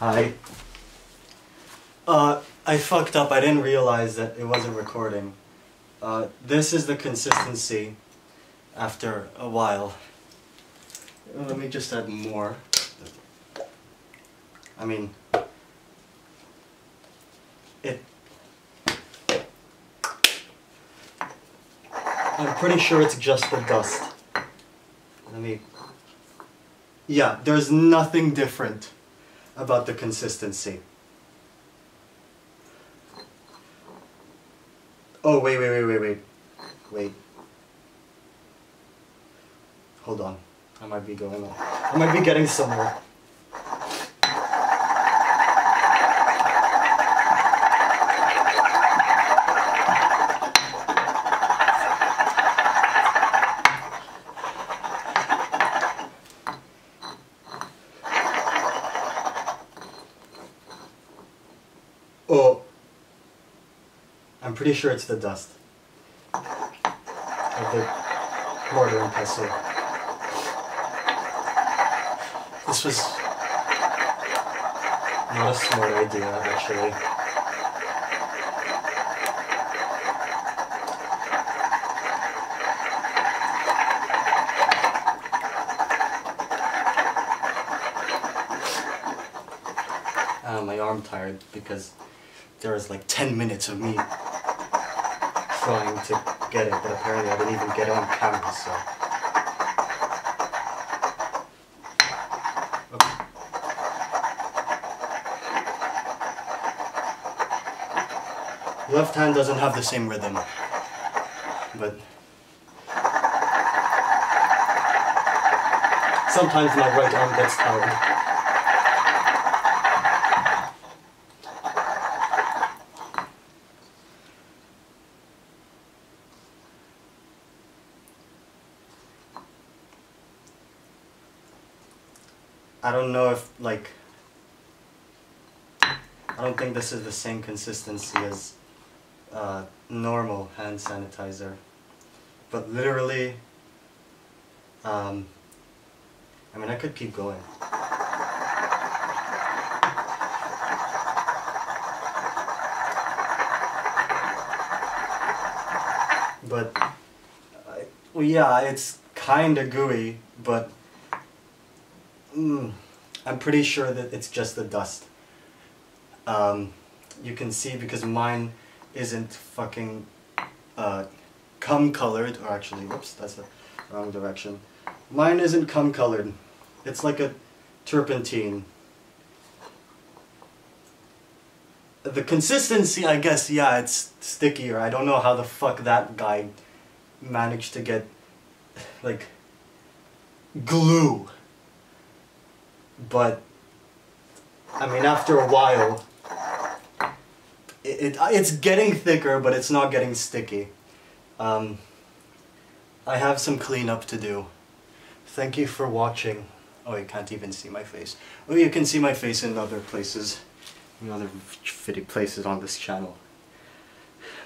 Hi. Uh, I fucked up. I didn't realize that it wasn't recording. Uh, this is the consistency after a while. Uh, Let me just add more. I mean, it. I'm pretty sure it's just the dust. Let me. Yeah, there's nothing different about the consistency. Oh, wait, wait, wait, wait, wait. Wait. Hold on. I might be going on. I might be getting somewhere. Oh. I'm pretty sure it's the dust. Of the mortar and pestle. This was not a smart idea, actually. Uh, my arm tired because there was like 10 minutes of me trying to get it, but apparently I didn't even get it on camera, so. Okay. Left hand doesn't have the same rhythm, but sometimes my right arm gets tired. I don't know if like I don't think this is the same consistency as uh, normal hand sanitizer, but literally, um, I mean I could keep going. But I, well, yeah, it's kind of gooey, but Mm, I'm pretty sure that it's just the dust. Um, you can see because mine isn't fucking uh, cum colored, or actually, whoops, that's the wrong direction. Mine isn't cum colored. It's like a turpentine. The consistency, I guess, yeah, it's stickier. I don't know how the fuck that guy managed to get, like, glue but I mean after a while it, it it's getting thicker but it's not getting sticky. Um, I have some cleanup to do. Thank you for watching. Oh you can't even see my face. Oh you can see my face in other places in other fitty places on this channel.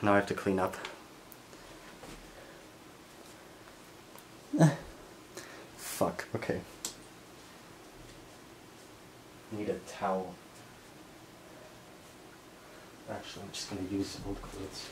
Now I have to clean up. Fuck okay need a towel. Actually, I'm just going to use old clothes.